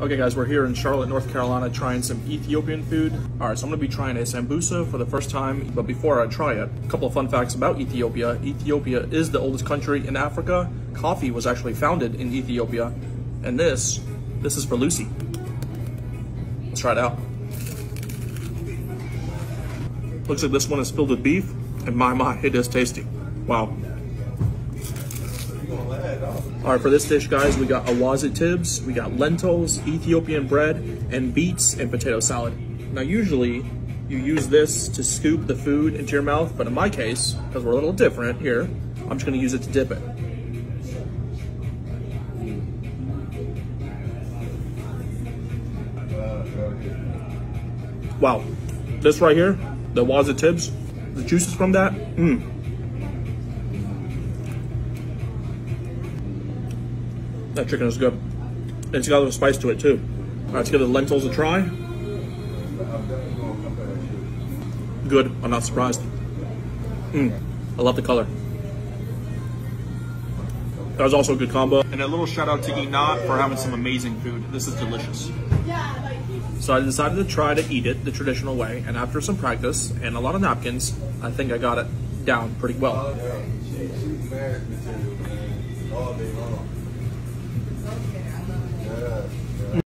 Okay guys, we're here in Charlotte, North Carolina trying some Ethiopian food. All right, so I'm gonna be trying a sambusa for the first time, but before I try it, a couple of fun facts about Ethiopia. Ethiopia is the oldest country in Africa. Coffee was actually founded in Ethiopia. And this, this is for Lucy. Let's try it out. Looks like this one is filled with beef, and my, my, it is tasty. Wow. All right, for this dish, guys, we got awazi tibs, we got lentils, Ethiopian bread, and beets and potato salad. Now, usually you use this to scoop the food into your mouth, but in my case, because we're a little different here, I'm just gonna use it to dip it. Wow, this right here, the awazi tibs, the juices from that, mmm. That chicken is good. It's got a little spice to it too. All right, let's give the lentils a try. Good, I'm not surprised. Mm, I love the color. That was also a good combo. And a little shout out to Enot for having some amazing food. This is delicious. So I decided to try to eat it the traditional way, and after some practice and a lot of napkins, I think I got it down pretty well.